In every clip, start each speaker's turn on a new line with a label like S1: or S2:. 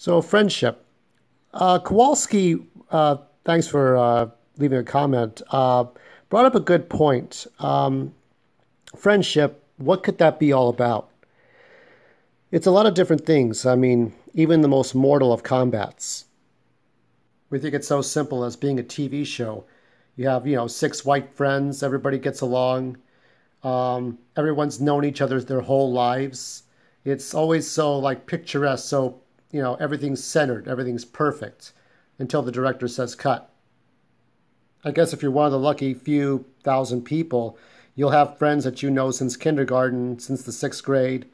S1: So, friendship. Uh, Kowalski, uh, thanks for uh, leaving a comment, uh, brought up a good point. Um, friendship, what could that be all about? It's a lot of different things. I mean, even the most mortal of combats. We think it's so simple as being a TV show. You have, you know, six white friends, everybody gets along, um, everyone's known each other their whole lives. It's always so like picturesque, so you know, everything's centered, everything's perfect until the director says cut. I guess if you're one of the lucky few thousand people, you'll have friends that you know since kindergarten, since the sixth grade.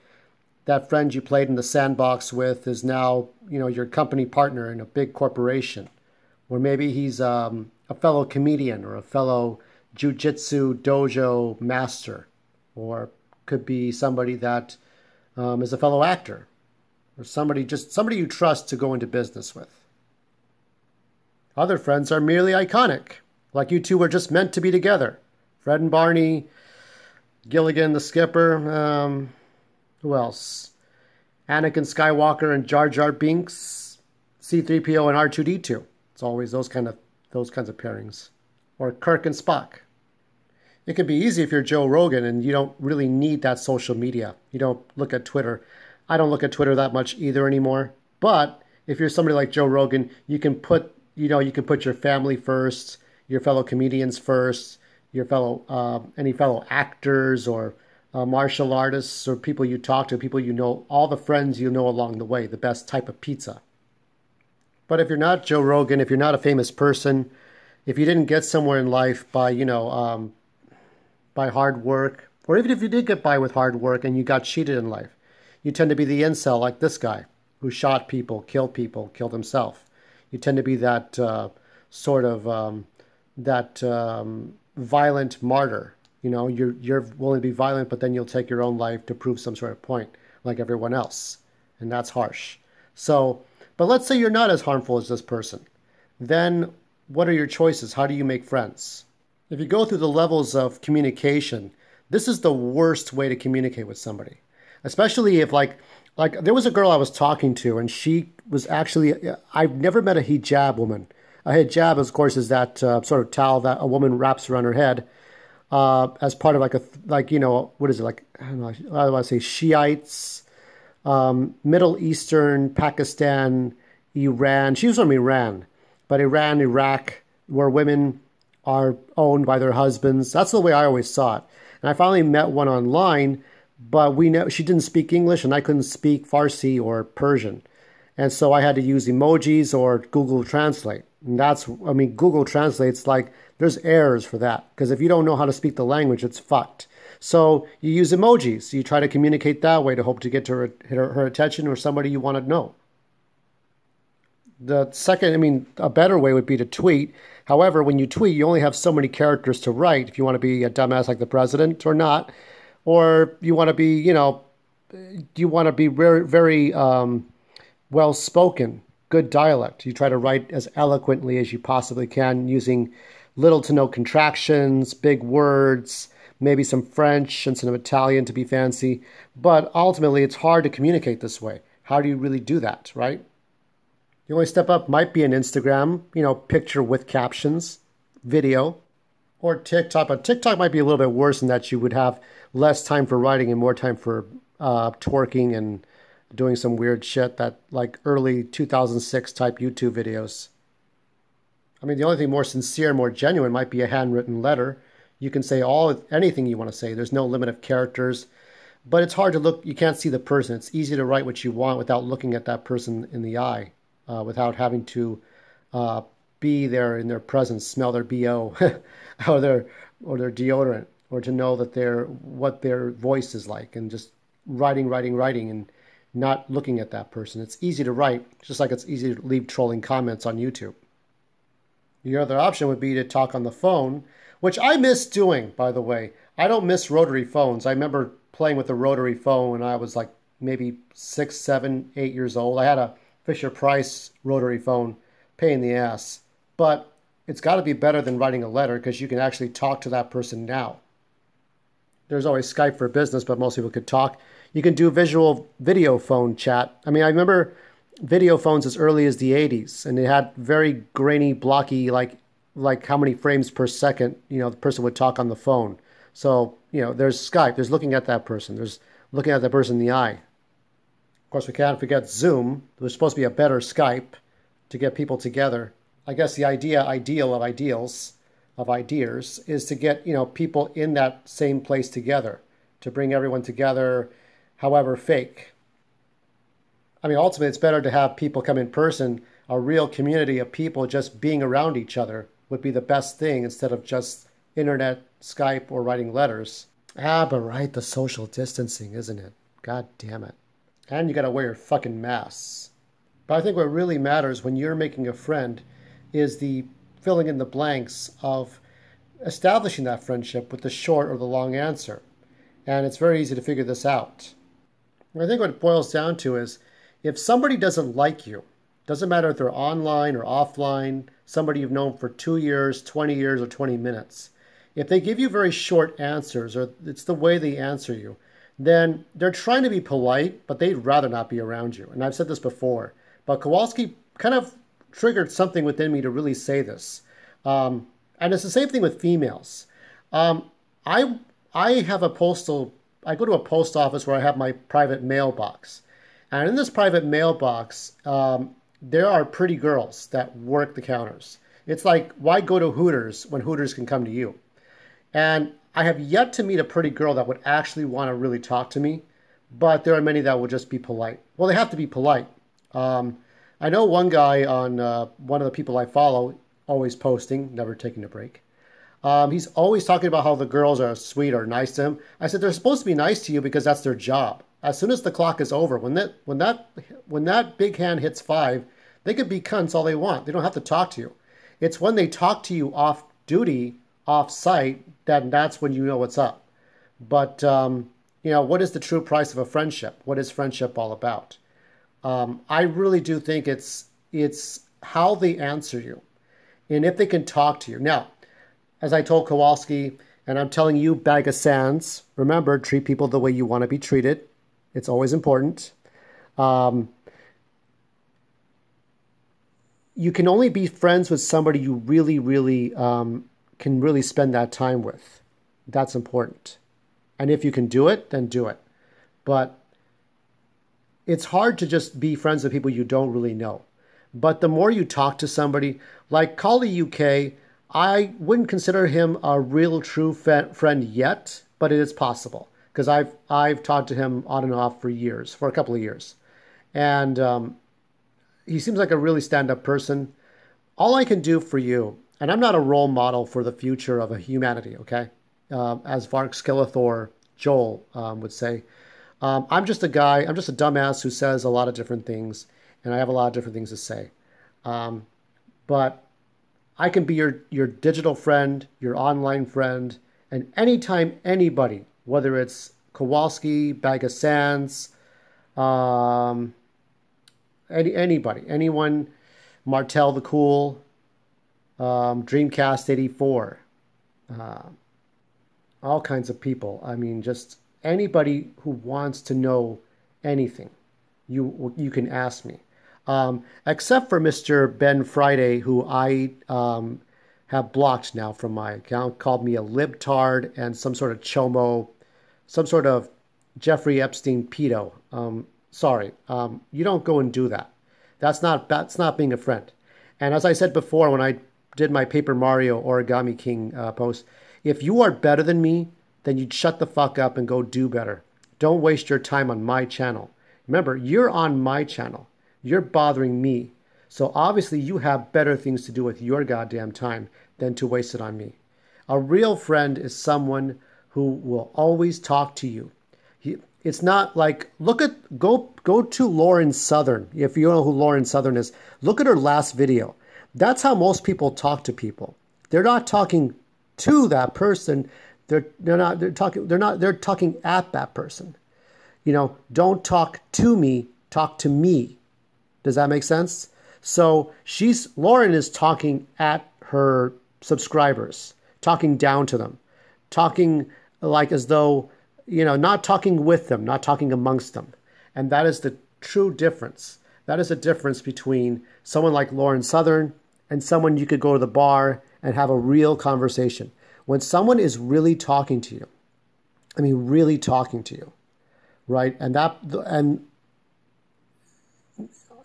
S1: That friend you played in the sandbox with is now, you know, your company partner in a big corporation. Or maybe he's um, a fellow comedian or a fellow jujitsu dojo master. Or could be somebody that um, is a fellow actor or somebody just somebody you trust to go into business with. Other friends are merely iconic, like you two were just meant to be together. Fred and Barney, Gilligan the skipper, um, who else? Anakin Skywalker and Jar Jar Binks, C3PO and R2D2. It's always those kind of those kinds of pairings. Or Kirk and Spock. It can be easy if you're Joe Rogan and you don't really need that social media. You don't look at Twitter. I don't look at Twitter that much either anymore. But if you're somebody like Joe Rogan, you can put you know you can put your family first, your fellow comedians first, your fellow uh, any fellow actors or uh, martial artists or people you talk to, people you know, all the friends you know along the way, the best type of pizza. But if you're not Joe Rogan, if you're not a famous person, if you didn't get somewhere in life by you know um, by hard work, or even if you did get by with hard work and you got cheated in life, you tend to be the incel like this guy who shot people, killed people, killed himself. You tend to be that uh, sort of um, that um, violent martyr. You know, you're you're willing to be violent, but then you'll take your own life to prove some sort of point, like everyone else, and that's harsh. So, but let's say you're not as harmful as this person, then what are your choices? How do you make friends? If you go through the levels of communication, this is the worst way to communicate with somebody especially if like like there was a girl I was talking to, and she was actually I've never met a hijab woman. A hijab, of course, is that uh, sort of towel that a woman wraps around her head uh, as part of like a like you know what is it like I don't know I want to say Shiites, um, Middle Eastern, Pakistan, Iran. She was from Iran, but Iran, Iraq, where women are owned by their husbands. That's the way I always saw it. And I finally met one online but we know she didn't speak English and I couldn't speak Farsi or Persian. And so I had to use emojis or Google Translate. And that's, I mean, Google Translate's like, there's errors for that. Because if you don't know how to speak the language, it's fucked. So you use emojis. You try to communicate that way to hope to get to her, her, her attention or somebody you want to know. The second, I mean, a better way would be to tweet. However, when you tweet, you only have so many characters to write if you want to be a dumbass like the president or not or you want to be, you know, you want to be very, very um, well spoken, good dialect. You try to write as eloquently as you possibly can using little to no contractions, big words, maybe some French and some Italian to be fancy. But ultimately, it's hard to communicate this way. How do you really do that, right? The only step up might be an Instagram, you know, picture with captions, video, or TikTok. But TikTok might be a little bit worse in that you would have less time for writing and more time for uh, twerking and doing some weird shit that like early 2006 type YouTube videos. I mean, the only thing more sincere, more genuine might be a handwritten letter. You can say all anything you want to say. There's no limit of characters, but it's hard to look. You can't see the person. It's easy to write what you want without looking at that person in the eye, uh, without having to uh, be there in their presence, smell their bo, or their or their deodorant or to know that their what their voice is like and just writing writing writing and not looking at that person. It's easy to write just like it's easy to leave trolling comments on youtube. The other option would be to talk on the phone which i miss doing by the way. I don't miss rotary phones. I remember playing with a rotary phone when i was like maybe six seven eight years old. I had a fisher price rotary phone pain in the ass but it's got to be better than writing a letter because you can actually talk to that person now there's always Skype for business, but most people could talk. You can do visual video phone chat. I mean, I remember video phones as early as the 80s, and they had very grainy, blocky, like like how many frames per second you know the person would talk on the phone. So you know, there's Skype. There's looking at that person. There's looking at that person in the eye. Of course, we can't forget Zoom. There's supposed to be a better Skype to get people together. I guess the idea, ideal of ideals, of ideas, is to get you know people in that same place together, to bring everyone together, however fake. I mean, ultimately, it's better to have people come in person. A real community of people just being around each other would be the best thing instead of just internet, Skype, or writing letters. Ah, but right, the social distancing, isn't it? God damn it. And you gotta wear your fucking masks. But I think what really matters when you're making a friend is the filling in the blanks of establishing that friendship with the short or the long answer. And it's very easy to figure this out. I think what it boils down to is if somebody doesn't like you, doesn't matter if they're online or offline, somebody you've known for two years, 20 years, or 20 minutes, if they give you very short answers or it's the way they answer you, then they're trying to be polite, but they'd rather not be around you. And I've said this before, but Kowalski kind of triggered something within me to really say this. Um, and it's the same thing with females. Um, I I have a postal. I go to a post office where I have my private mailbox, and in this private mailbox, um, there are pretty girls that work the counters. It's like why go to Hooters when Hooters can come to you? And I have yet to meet a pretty girl that would actually want to really talk to me, but there are many that will just be polite. Well, they have to be polite. Um, I know one guy on uh, one of the people I follow, always posting, never taking a break. Um, he's always talking about how the girls are sweet or nice to him. I said they're supposed to be nice to you because that's their job. As soon as the clock is over, when that when that when that big hand hits five, they could be cunts all they want. They don't have to talk to you. It's when they talk to you off duty, off site, that that's when you know what's up. But um, you know, what is the true price of a friendship? What is friendship all about? Um, I really do think it's it's how they answer you, and if they can talk to you. Now, as I told Kowalski, and I'm telling you, Bag of Sands, remember, treat people the way you want to be treated. It's always important. Um, you can only be friends with somebody you really, really um, can really spend that time with. That's important. And if you can do it, then do it. But it's hard to just be friends with people you don't really know. But the more you talk to somebody, like Kali UK, I wouldn't consider him a real true friend yet, but it is possible because I've I've talked to him on and off for years, for a couple of years, and um, he seems like a really stand-up person. All I can do for you, and I'm not a role model for the future of a humanity, okay? Uh, as Vark Skeletor Joel um, would say, um, I'm just a guy, I'm just a dumbass who says a lot of different things, and I have a lot of different things to say. Um, but I can be your, your digital friend, your online friend, and anytime anybody, whether it's Kowalski, Bag of Sands, um, any, anybody, anyone, Martel the Cool, um, Dreamcast 84, uh, all kinds of people. I mean, just anybody who wants to know anything, you you can ask me. Um, except for Mr. Ben Friday, who I um, have blocked now from my account, called me a libtard and some sort of chomo, some sort of Jeffrey Epstein pedo. Um, sorry, um, you don't go and do that. That's not that's not being a friend. And as I said before, when I did my Paper Mario Origami King uh, post, if you are better than me, then you'd shut the fuck up and go do better. Don't waste your time on my channel. Remember, you're on my channel. You're bothering me. So obviously, you have better things to do with your goddamn time than to waste it on me. A real friend is someone who will always talk to you. He, it's not like look at go go to Lauren Southern if you know who Lauren Southern is. Look at her last video. That's how most people talk to people. They're not talking to that person. They're they're not they're talking they're not they're talking at that person. You know, don't talk to me, talk to me. Does that make sense? So she's Lauren is talking at her subscribers, talking down to them, talking like as though, you know, not talking with them, not talking amongst them. And that is the true difference. That is a difference between someone like Lauren Southern and someone you could go to the bar and have a real conversation. When someone is really talking to you, I mean, really talking to you, right? And that, and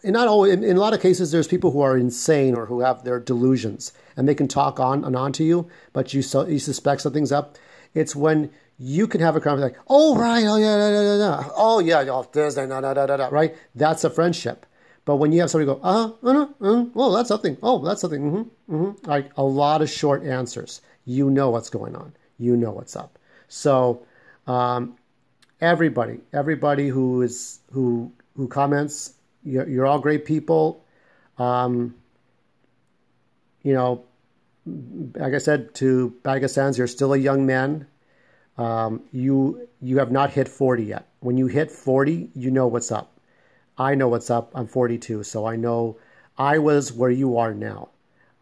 S1: in not always, in, in, a lot of cases, there's people who are insane or who have their delusions, and they can talk on and on to you, but you so, you suspect something's up. It's when you can have a conversation like, "Oh right, oh yeah, da, da, da, oh yeah, oh this, da, da, da, da, da, right?" That's a friendship. But when you have somebody go, "Uh, uh, uh, uh oh, that's something. Oh, that's something," mm-hmm, mm-hmm. like a lot of short answers. You know what's going on. You know what's up. So, um, everybody, everybody who is who who comments you're, you're all great people. Um, you know, like I said to Baga Sands, you're still a young man. Um, you you have not hit 40 yet. When you hit 40, you know what's up. I know what's up. I'm 42, so I know I was where you are now.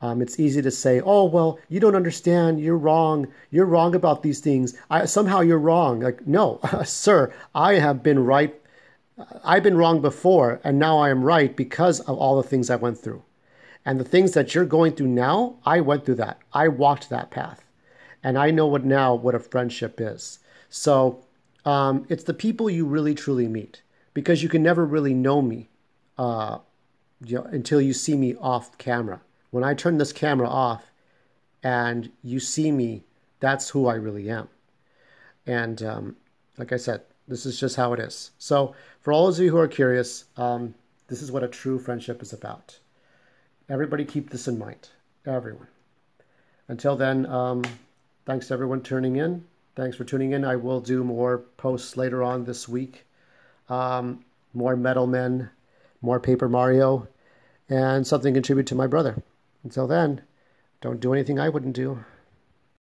S1: Um, it's easy to say, "Oh, well, you don't understand. You're wrong. You're wrong about these things. I, somehow you're wrong." Like, no, sir, I have been right I've been wrong before, and now I am right because of all the things I went through. And the things that you're going through now, I went through that. I walked that path. And I know what now what a friendship is. So um, it's the people you really truly meet because you can never really know me uh, you know, until you see me off camera. When I turn this camera off and you see me, that's who I really am. And um, like I said, this is just how it is. So, for all of you who are curious, um, this is what a true friendship is about. Everybody keep this in mind. Everyone. Until then, um, thanks to everyone tuning in. Thanks for tuning in. I will do more posts later on this week. Um, more Metal Men, more Paper Mario, and something contribute to my brother. Until then, don't do anything I wouldn't do.